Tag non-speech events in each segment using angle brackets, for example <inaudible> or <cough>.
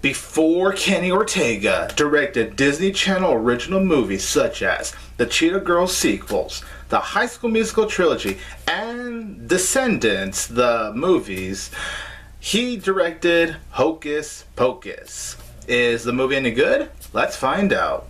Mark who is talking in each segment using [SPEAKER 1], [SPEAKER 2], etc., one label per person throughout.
[SPEAKER 1] Before Kenny Ortega directed Disney Channel original movies such as the Cheetah Girls sequels, the High School Musical trilogy, and Descendants, the movies, he directed Hocus Pocus. Is the movie any good? Let's find out.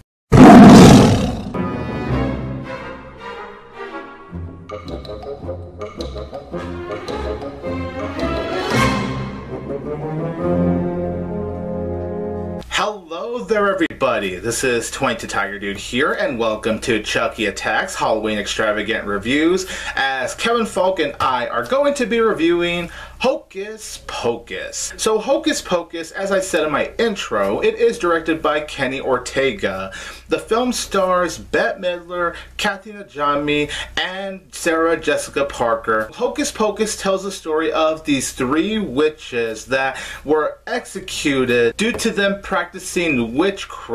[SPEAKER 1] Hello there, everybody. This is 22 Tiger Dude here, and welcome to Chucky Attacks Halloween Extravagant Reviews. As Kevin Falk and I are going to be reviewing Hocus Pocus. So, Hocus Pocus, as I said in my intro, it is directed by Kenny Ortega. The film stars Bette Midler, Kathy Najimy, and Sarah Jessica Parker. Hocus Pocus tells the story of these three witches that were executed due to them practicing witchcraft,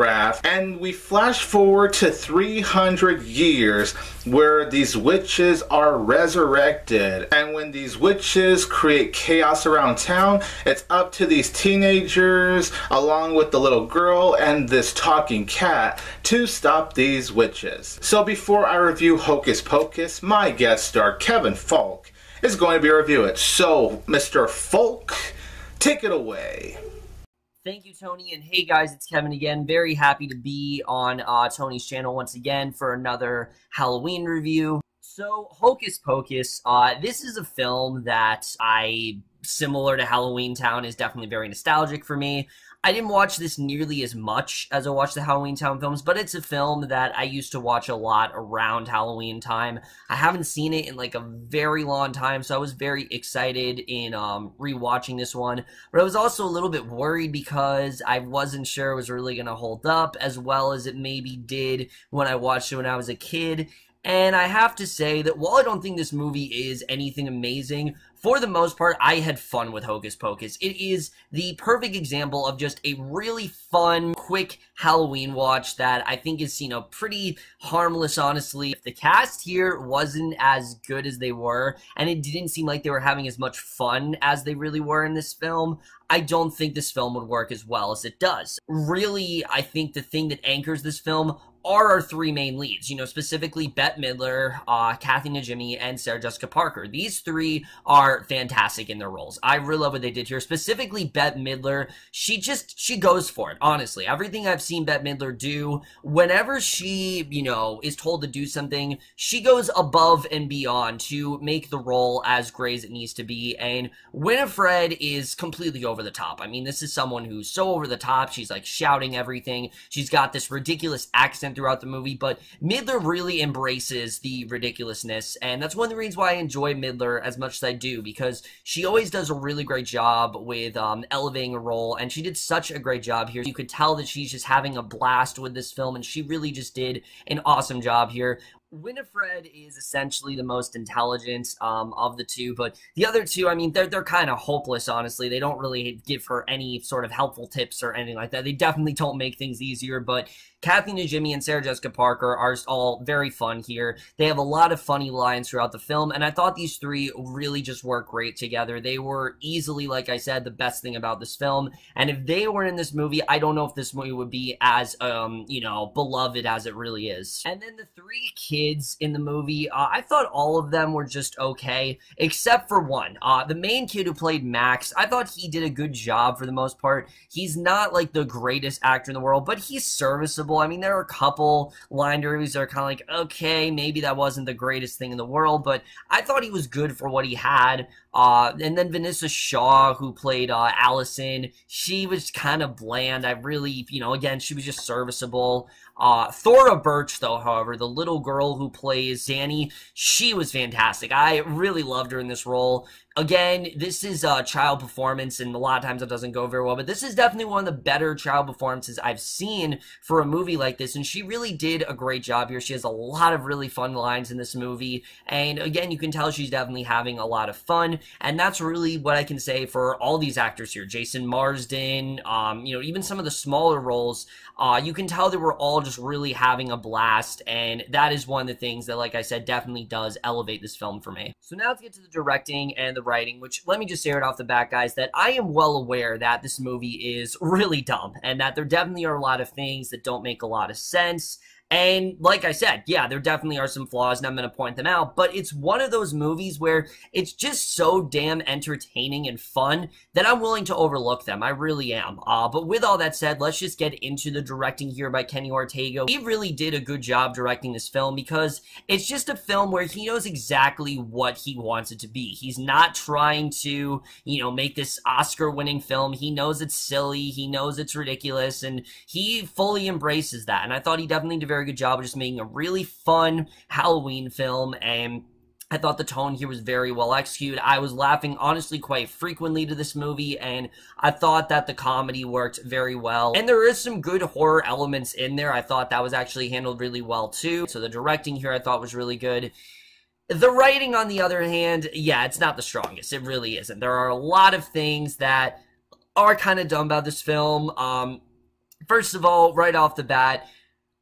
[SPEAKER 1] and we flash forward to 300 years where these witches are resurrected. And when these witches create chaos around town, it's up to these teenagers, along with the little girl and this talking cat, to stop these witches. So before I review Hocus Pocus, my guest star Kevin Falk is going to be reviewing it. So, Mr. Falk, take it away.
[SPEAKER 2] Thank you, Tony. And hey, guys, it's Kevin again. Very happy to be on uh, Tony's channel once again for another Halloween review. So, Hocus Pocus, uh, this is a film that I, similar to Halloween Town, is definitely very nostalgic for me. I didn't watch this nearly as much as I watched the Halloween Town films, but it's a film that I used to watch a lot around Halloween time. I haven't seen it in like a very long time, so I was very excited in um, rewatching this one. But I was also a little bit worried because I wasn't sure it was really going to hold up as well as it maybe did when I watched it when I was a kid. And I have to say that while I don't think this movie is anything amazing, for the most part, I had fun with Hocus Pocus. It is the perfect example of just a really fun, quick Halloween watch that I think is, you know, pretty harmless, honestly. If the cast here wasn't as good as they were, and it didn't seem like they were having as much fun as they really were in this film, I don't think this film would work as well as it does. Really, I think the thing that anchors this film are our three main leads, you know, specifically Bette Midler, uh, Kathy Najimy, and Sarah Jessica Parker. These three are fantastic in their roles. I really love what they did here. Specifically, Bette Midler, she just, she goes for it, honestly. Everything I've seen Bette Midler do, whenever she, you know, is told to do something, she goes above and beyond to make the role as great as it needs to be. And Winifred is completely over the top. I mean, this is someone who's so over the top. She's like shouting everything. She's got this ridiculous accent throughout the movie, but Midler really embraces the ridiculousness, and that's one of the reasons why I enjoy Midler as much as I do, because she always does a really great job with um, elevating a role, and she did such a great job here. You could tell that she's just having a blast with this film, and she really just did an awesome job here. Winifred is essentially the most intelligent um, of the two, but the other two, I mean, they're they're kind of hopeless. Honestly, they don't really give her any sort of helpful tips or anything like that. They definitely don't make things easier, but Kathy Najimy and Sarah Jessica Parker are all very fun here. They have a lot of funny lines throughout the film, and I thought these three really just work great together. They were easily, like I said, the best thing about this film. And if they were in this movie, I don't know if this movie would be as, um, you know, beloved as it really is. And then the three kids in the movie, uh, I thought all of them were just okay, except for one. Uh, the main kid who played Max, I thought he did a good job for the most part. He's not like the greatest actor in the world, but he's serviceable I mean, there are a couple line deliveries that are kind of like, okay, maybe that wasn't the greatest thing in the world, but I thought he was good for what he had. Uh, and then Vanessa Shaw, who played uh, Allison, she was kind of bland. I really, you know, again, she was just serviceable. Uh, Thora Birch, though, however, the little girl who plays Dani, she was fantastic. I really loved her in this role. Again, this is a child performance, and a lot of times it doesn't go very well, but this is definitely one of the better child performances I've seen for a movie like this, and she really did a great job here. She has a lot of really fun lines in this movie, and again, you can tell she's definitely having a lot of fun, and that's really what I can say for all these actors here. Jason Marsden, um, you know, even some of the smaller roles, uh, you can tell they were all just really having a blast, and that is one of the things that, like I said, definitely does elevate this film for me. So now let's get to the directing and the writing, which let me just say it off the bat, guys, that I am well aware that this movie is <laughs> really dumb and that there definitely are a lot of things that don't make a lot of sense and like I said, yeah, there definitely are some flaws, and I'm going to point them out. But it's one of those movies where it's just so damn entertaining and fun that I'm willing to overlook them. I really am. Uh, but with all that said, let's just get into the directing here by Kenny Ortega. He really did a good job directing this film because it's just a film where he knows exactly what he wants it to be. He's not trying to, you know, make this Oscar-winning film. He knows it's silly. He knows it's ridiculous, and he fully embraces that. And I thought he definitely did very good job of just making a really fun Halloween film and I thought the tone here was very well executed. I was laughing honestly quite frequently to this movie, and I thought that the comedy worked very well. And there is some good horror elements in there. I thought that was actually handled really well too. So the directing here I thought was really good. The writing, on the other hand, yeah, it's not the strongest. It really isn't. There are a lot of things that are kind of dumb about this film. Um, first of all, right off the bat,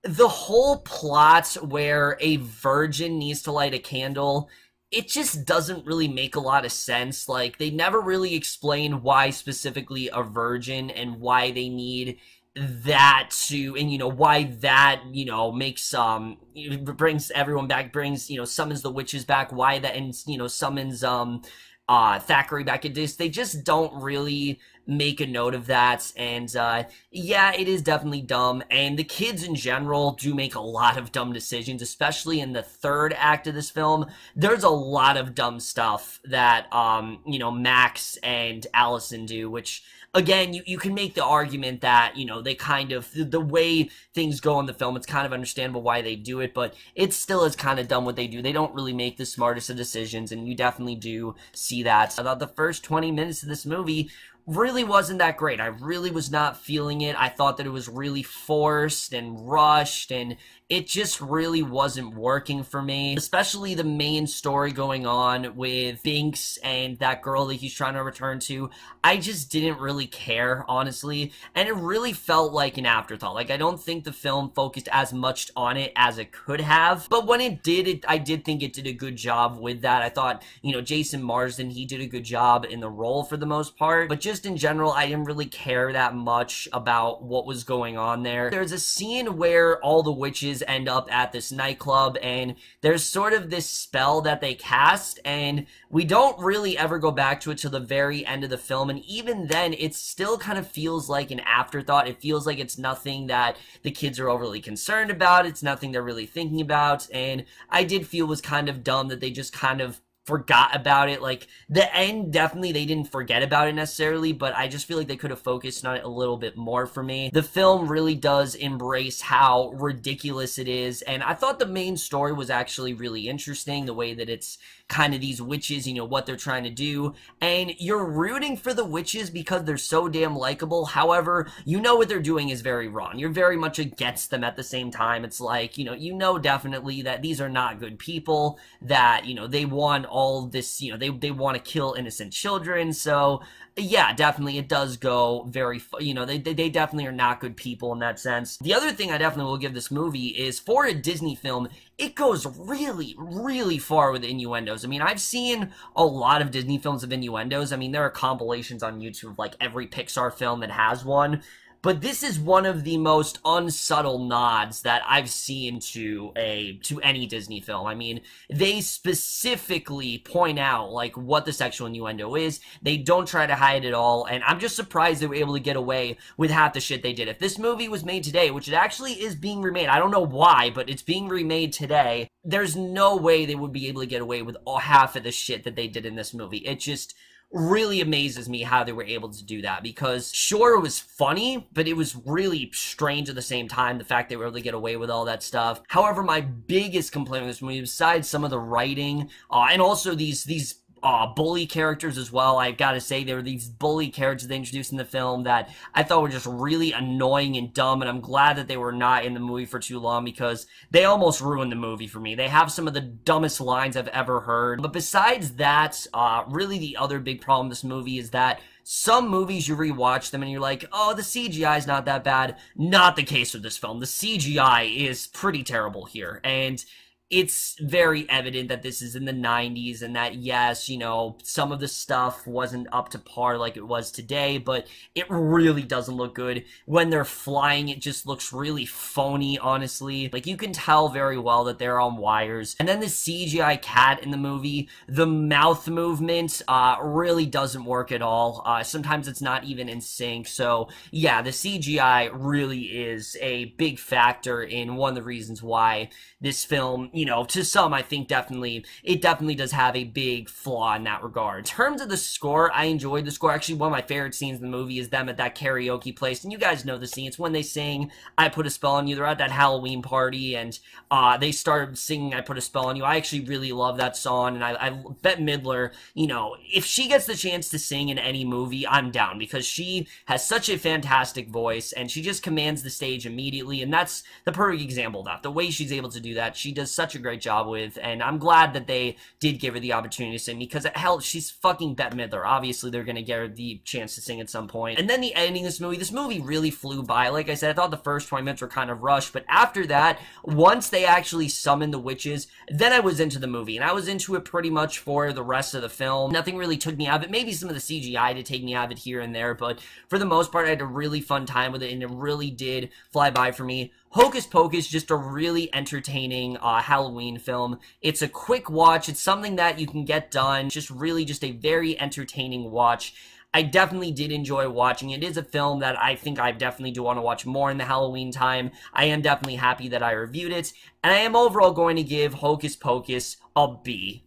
[SPEAKER 2] the whole plot where a virgin needs to light a candle it just doesn't really make a lot of sense. Like they never really explain why specifically a virgin and why they need that to and you know why that you know makes um brings everyone back brings you know summons the witches back why that and you know summons um uh Thackery back. At this they just don't really make a note of that. And uh, yeah, it is definitely dumb. And the kids in general do make a lot of dumb decisions, especially in the third act of this film. There's a lot of dumb stuff that, um, you know, Max and Allison do, which again, you, you can make the argument that, you know, they kind of, the, the, way things go in the film, it's kind of understandable why they do it, but it still is kind of dumb what they do. They don't really make the smartest of decisions, and you definitely do see that. Thought the first 20 minutes of this movie really wasn't that great. I really was not feeling it. I thought that it was really forced and rushed and it just really wasn't working for me. Especially the main story going on with Binx and that girl that he's trying to return to. I just didn't really care, honestly. And it really felt like an afterthought. Like, I don't think the film focused as much on it as it could have. But when it did, it, I did think it did a good job with that. I thought, you know, Jason Marsden, he did a good job in the role for the most part. But just in general, I didn't really care that much about what was going on there. There's a scene where all the witches end up at this nightclub and there's sort of this spell that they cast and we don't really ever go back to it till the very end of the film and even then it still kind of feels like an afterthought. It feels like it's nothing that the kids are overly concerned about. It's nothing they're really thinking about and i did feel was kind of dumb that they just kind of forgot about it. Like the end, definitely they didn't forget about it necessarily, but I just feel like they could have focused on it a little bit more for me. The film really does embrace how ridiculous it is, and I thought the main story was actually really interesting. The way that it's kind of these witches, you know, what they're trying to do. And you're rooting for the witches because they're so damn likable. However, you know what they're doing is very wrong. You're very much against them at the same time. It's like, you know, you know definitely that these are not good people, that, you know, they want all this, you know, they, they want to kill innocent children. So, yeah, definitely it does go very, you know, they, they definitely are not good people in that sense. The other thing I definitely will give this movie is for a Disney film, it goes really, really far with innuendos. I mean, I've seen a lot of Disney films of innuendos. I mean, there are compilations on YouTube of like every Pixar film that has one but this is one of the most unsubtle nods that I've seen to a to any Disney film. I mean, they specifically point out like what the sexual innuendo is. They don't try to hide it at all, and I'm just surprised they were able to get away with half the shit they did. If this movie was made today, which it actually is being remade, I don't know why, but it's being remade today. There's no way they would be able to get away with all half of the shit that they did in this movie. It just really amazes me how they were able to do that because sure it was funny but it was really strange at the same time the fact they were able to get away with all that stuff. However my biggest complaint with this movie besides some of the writing uh, and also these these uh, bully characters as well. I've got to say, there were these bully characters they introduced in the film that I thought were just really annoying and dumb, and I'm glad that they were not in the movie for too long because they almost ruined the movie for me. They have some of the dumbest lines I've ever heard. But besides that, uh, really the other big problem this movie is that some movies you rewatch them and you're like, oh, the CGI is not that bad. Not the case with this film. The CGI is pretty terrible here. And it's very evident that this is in the 90s and that, yes, you know, some of the stuff wasn't up to par like it was today, but it really doesn't look good. When they're flying, it just looks really phony, honestly. Like, you can tell very well that they're on wires. And then the CGI cat in the movie, the mouth movement uh, really doesn't work at all. Uh, sometimes it's not even in sync. So, yeah, the CGI really is a big factor in one of the reasons why this film, you know, to some, I think definitely, it definitely does have a big flaw in that regard. In terms of the score, I enjoyed the score. Actually, one of my favorite scenes in the movie is them at that karaoke place. And you guys know the scene. It's when they sing, I Put a Spell on You. They're at that Halloween party and uh, they started singing, I Put a Spell on You. I actually really love that song. And I, I Bette Midler, you know, if she gets the chance to sing in any movie, I'm down because she has such a fantastic voice and she just commands the stage immediately. And that's the perfect example of that. The way she's able to do that, she does such a great job with, and I'm glad that they did give her the opportunity to sing because it hell, she's fucking Bette Midler. Obviously, they're gonna get her the chance to sing at some point. And then the ending of this movie, this movie really flew by. Like I said, I thought the first 20 minutes were kind of rushed, but after that, once they actually summoned the witches, then I was into the movie, and I was into it pretty much for the rest of the film. Nothing really took me out of it. Maybe some of the CGI to take me out of it here and there, but for the most part, I had a really fun time with it, and it really did fly by for me. Hocus Pocus, just a really entertaining uh, Halloween film. It's a quick watch. It's something that you can get done. Just really just a very entertaining watch. I definitely did enjoy watching. It is a film that I think I definitely do want to watch more in the Halloween time. I am definitely happy that I reviewed it. And I am overall going to give Hocus Pocus a B.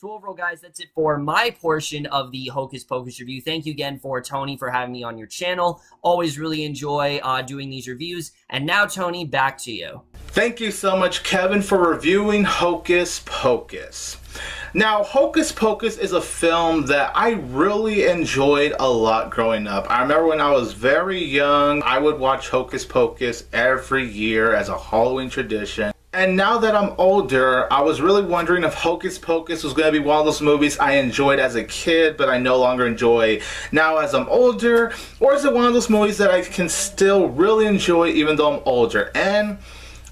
[SPEAKER 2] So overall, guys, that's it for my portion of the Hocus Pocus review. Thank you again for Tony for having me on your channel. Always really enjoy uh, doing these reviews. And now, Tony, back to you.
[SPEAKER 1] Thank you so much, Kevin, for reviewing Hocus Pocus. Now, Hocus Pocus is a film that I really enjoyed a lot growing up. I remember when I was very young, I would watch Hocus Pocus every year as a Halloween tradition. And now that I'm older, I was really wondering if Hocus Pocus was going to be one of those movies I enjoyed as a kid, but I no longer enjoy now as I'm older, or is it one of those movies that I can still really enjoy even though I'm older? And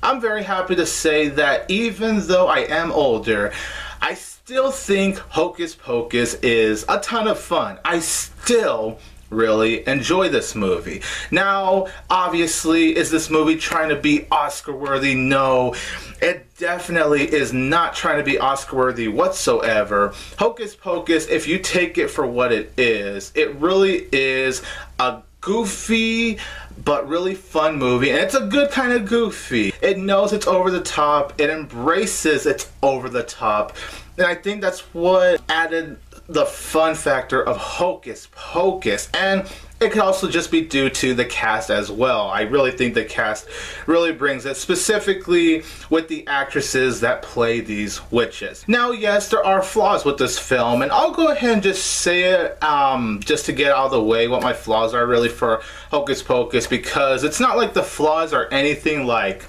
[SPEAKER 1] I'm very happy to say that even though I am older, I still think Hocus Pocus is a ton of fun. I still really enjoy this movie. Now, obviously, is this movie trying to be Oscar worthy? No, it definitely is not trying to be Oscar worthy whatsoever. Hocus Pocus, if you take it for what it is, it really is a goofy but really fun movie and it's a good kind of goofy it knows it's over the top it embraces it's over the top and i think that's what added the fun factor of Hocus Pocus. And it could also just be due to the cast as well. I really think the cast really brings it, specifically with the actresses that play these witches. Now, yes, there are flaws with this film, and I'll go ahead and just say it um, just to get out of the way what my flaws are really for Hocus Pocus, because it's not like the flaws are anything like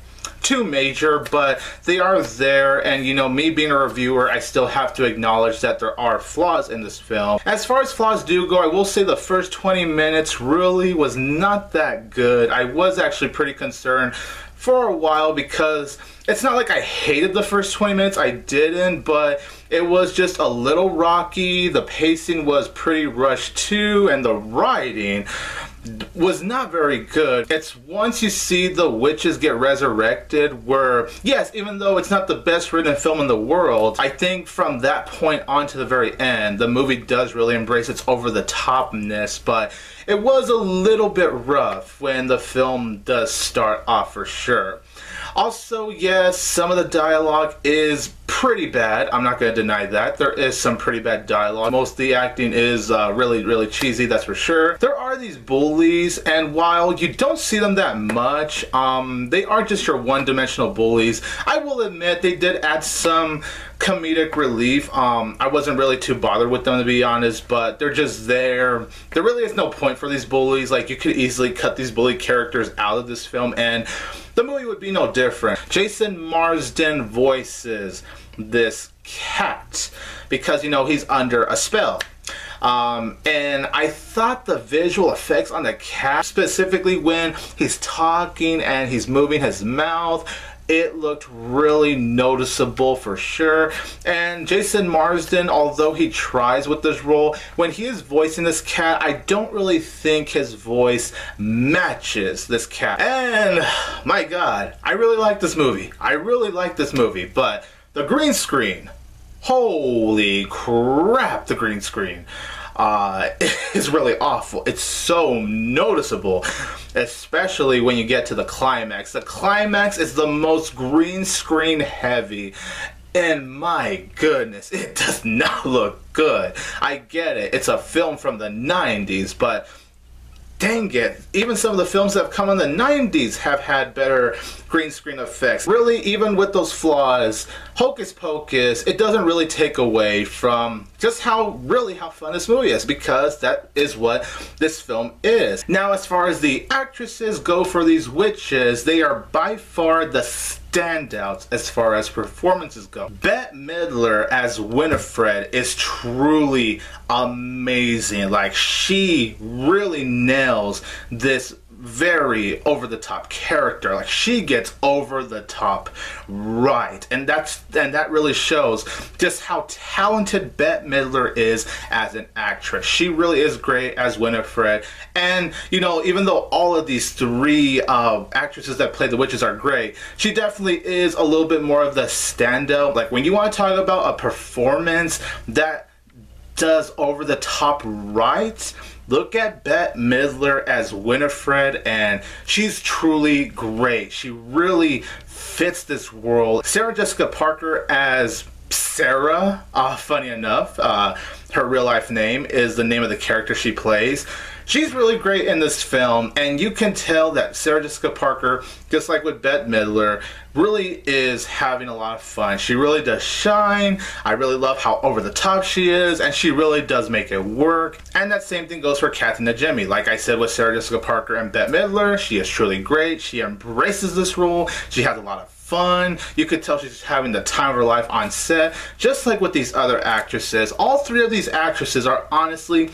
[SPEAKER 1] too major, but they are there. And you know, me being a reviewer, I still have to acknowledge that there are flaws in this film. As far as flaws do go, I will say the first 20 minutes really was not that good. I was actually pretty concerned for a while because it's not like I hated the first 20 minutes, I didn't, but it was just a little rocky. The pacing was pretty rushed too, and the writing was not very good. It's once you see the witches get resurrected where, yes, even though it's not the best written film in the world, I think from that point on to the very end, the movie does really embrace its over-the-topness, but it was a little bit rough when the film does start off for sure. Also, yes, some of the dialogue is pretty bad. I'm not going to deny that. There is some pretty bad dialogue. Most of the acting is uh, really, really cheesy, that's for sure. There are these bullies, and while you don't see them that much, um, they aren't just your one-dimensional bullies. I will admit they did add some comedic relief. Um, I wasn't really too bothered with them to be honest, but they're just there. There really is no point for these bullies. Like you could easily cut these bully characters out of this film and the movie would be no different. Jason Marsden voices this cat because, you know, he's under a spell. Um, and I thought the visual effects on the cat, specifically when he's talking and he's moving his mouth, it looked really noticeable for sure. And Jason Marsden, although he tries with this role, when he is voicing this cat, I don't really think his voice matches this cat. And my god, I really like this movie. I really like this movie, but the green screen, holy crap, the green screen uh, <laughs> is really awful. It's so noticeable, especially when you get to the climax. The climax is the most green screen heavy. And my goodness, it <laughs> does not look good. I get it. It's a film from the 90s, but dang it, even some of the films that have come in the 90s have had better green screen effects. Really, even with those flaws, Hocus Pocus, it doesn't really take away from just how, really how fun this movie is, because that is what this film is. Now, as far as the actresses go for these witches, they are by far the standouts as far as performances go. Bette Midler as Winifred is truly amazing. Like, she really nails this very over the top character. Like she gets over the top right. And that's and that really shows just how talented Bette Midler is as an actress. She really is great as Winifred. And you know, even though all of these three uh, actresses that play the witches are great, she definitely is a little bit more of the standout. Like when you want to talk about a performance that does over the top right Look at Bette Midler as Winifred, and she's truly great. She really fits this world. Sarah Jessica Parker as Sarah, uh, funny enough, uh, her real life name is the name of the character she plays. She's really great in this film, and you can tell that Sarah Jessica Parker, just like with Bette Midler, really is having a lot of fun. She really does shine. I really love how over the top she is, and she really does make it work. And that same thing goes for Kathy Najimy. Like I said with Sarah Jessica Parker and Bette Midler, she is truly great. She embraces this role. She has a lot of fun. You could tell she's having the time of her life on set, just like with these other actresses. All three of these actresses are honestly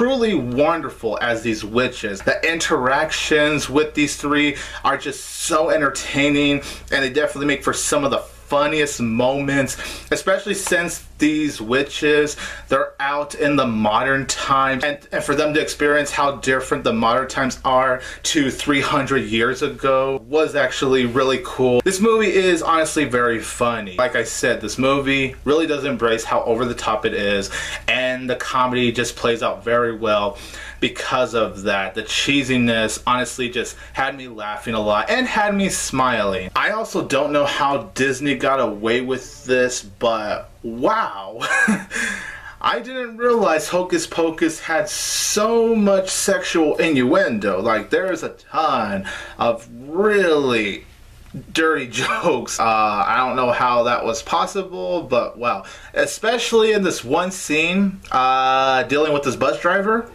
[SPEAKER 1] truly wonderful as these witches. The interactions with these three are just so entertaining and they definitely make for some of the funniest moments, especially since these witches, they're out in the modern times. And, and for them to experience how different the modern times are to 300 years ago was actually really cool. This movie is honestly very funny. Like I said, this movie really does embrace how over the top it is and the comedy just plays out very well because of that. The cheesiness honestly just had me laughing a lot and had me smiling. I also don't know how Disney got away with this, but wow. <laughs> I didn't realize Hocus Pocus had so much sexual innuendo. Like, there's a ton of really dirty <laughs> jokes. Uh, I don't know how that was possible, but wow. Especially in this one scene uh, dealing with this bus driver.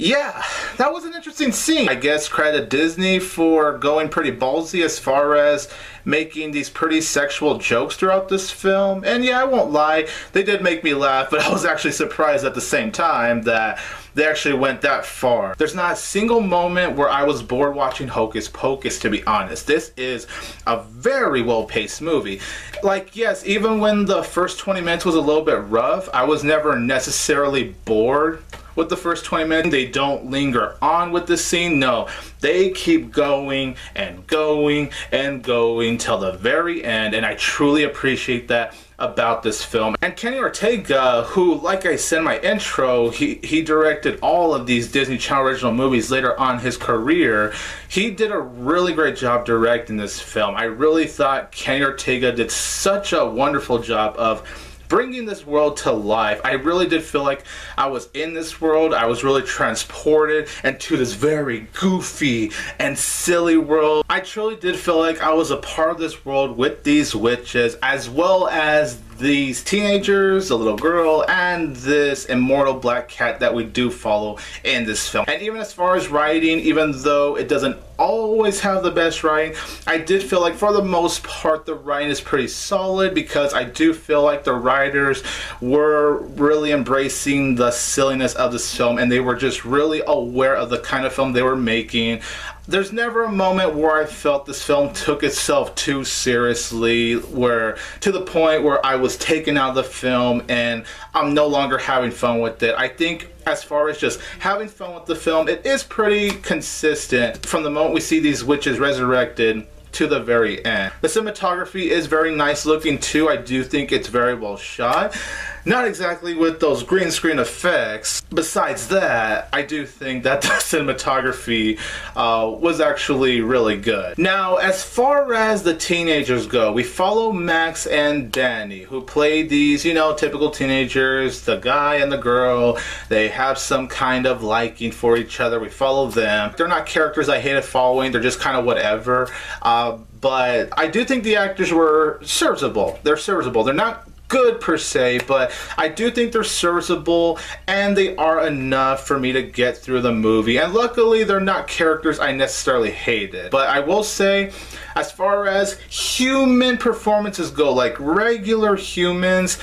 [SPEAKER 1] Yeah, that was an interesting scene. I guess credit Disney for going pretty ballsy as far as making these pretty sexual jokes throughout this film. And yeah, I won't lie, they did make me laugh, but <laughs> I was actually surprised at the same time that they actually went that far. There's not a single moment where I was bored watching Hocus Pocus, to be honest. This is a very well-paced movie. Like, yes, even when the first 20 minutes was a little bit rough, I was never necessarily bored with the first 20 minutes. They don't linger on with the scene. No, they keep going and going and going till the very end. And I truly appreciate that about this film. And Kenny Ortega, who, like I said in my intro, he, he directed all of these Disney Channel original movies later on his career. He did a really great job directing this film. I really thought Kenny Ortega did such a wonderful job of bringing this world to life. I really did feel like I was in this world. I was really transported into this very goofy and silly world. I truly did feel like I was a part of this world with these witches as well as these teenagers, a little girl, and this immortal black cat that we do follow in this film. And even as far as writing, even though it doesn't always have the best writing. I did feel like for the most part the writing is pretty solid because I do feel like the writers were really embracing the silliness of this film and they were just really aware of the kind of film they were making there's never a moment where I felt this film took itself too seriously, where to the point where I was taken out of the film and I'm no longer having fun with it. I think as far as just having fun with the film, it is pretty consistent from the moment we see these witches resurrected to the very end. The cinematography is very nice looking too. I do think it's very well shot. Not exactly with those green screen effects. Besides that, I do think that <laughs> the cinematography uh, was actually really good. Now, as far as the teenagers go, we follow Max and Dani, who play these, you know, typical teenagers, the guy and the girl. They have some kind of liking for each other. We follow them. They're not characters I hated following. They're just kind of whatever. Uh, but I do think the actors were serviceable. They're serviceable. They're not good per se, but I do think they're serviceable and they are enough for me to get through the movie. And luckily, they're not characters I necessarily hated. But I will say, as far as human performances go, like regular humans,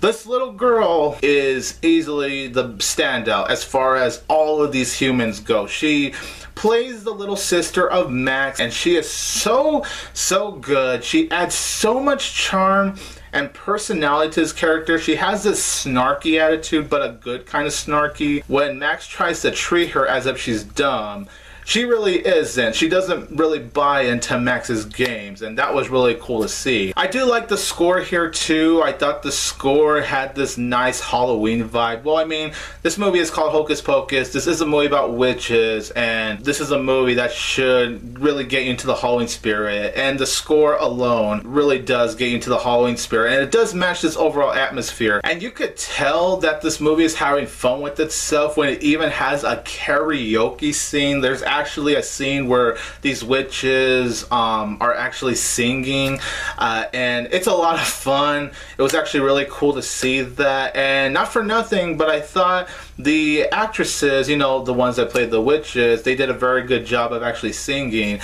[SPEAKER 1] this little girl is easily the standout as far as all of these humans go. She plays the little sister of Max and she is so, so good. She adds so much charm and personality to his character. She has this snarky attitude, but a good kind of snarky. When Max tries to treat her as if she's dumb, she really isn't. She doesn't really buy into Max's games, and that was really cool to see. I do like the score here too. I thought the score had this nice Halloween vibe. Well, I mean, this movie is called Hocus Pocus. This is a movie about witches, and this is a movie that should really get you into the Halloween spirit. And the score alone really does get you into the Halloween spirit, and it does match this overall atmosphere. And you could tell that this movie is having fun with itself when it even has a karaoke scene. There's actually a scene where these witches um, are actually singing, uh, and it's a lot of fun. It was actually really cool to see that, and not for nothing, but I thought the actresses, you know, the ones that played the witches, they did a very good job of actually singing.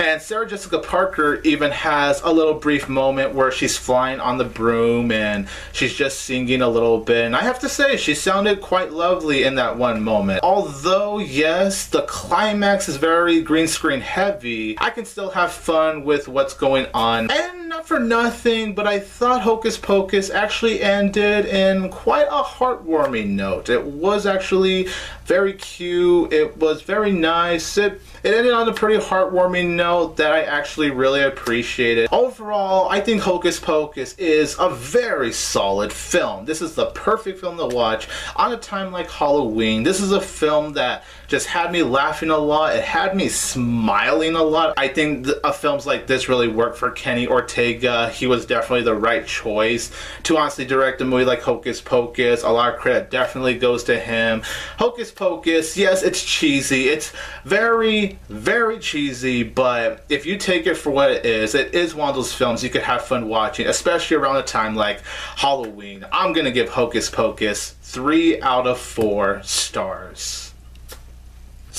[SPEAKER 1] And Sarah Jessica Parker even has a little brief moment where she's flying on the broom and she's just singing a little bit. And I have to say, she sounded quite lovely in that one moment. Although, yes, the climax is very green screen heavy, I can still have fun with what's going on. And not for nothing, but I thought Hocus Pocus actually ended in quite a heartwarming note. It was actually very cute. It was very nice. It, it ended on a pretty heartwarming note that I actually really appreciated. Overall, I think Hocus Pocus is a very solid film. This is the perfect film to watch on a time like Halloween. This is a film that just had me laughing a lot. It had me smiling a lot. I think uh, films like this really work for Kenny Ortega. He was definitely the right choice to honestly direct a movie like Hocus Pocus. A lot of credit definitely goes to him. Hocus Pocus, yes, it's cheesy. It's very, very cheesy, but if you take it for what it is, it is one of those films you could have fun watching, especially around a time like Halloween. I'm gonna give Hocus Pocus three out of four stars.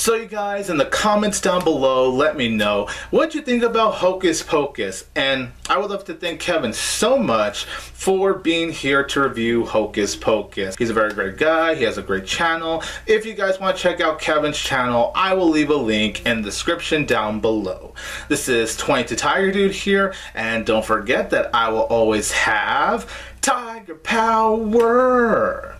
[SPEAKER 1] So you guys, in the comments down below, let me know what you think about Hocus Pocus. And I would love to thank Kevin so much for being here to review Hocus Pocus. He's a very great guy. He has a great channel. If you guys want to check out Kevin's channel, I will leave a link in the description down below. This is 22 Tiger Dude here. And don't forget that I will always have Tiger Power.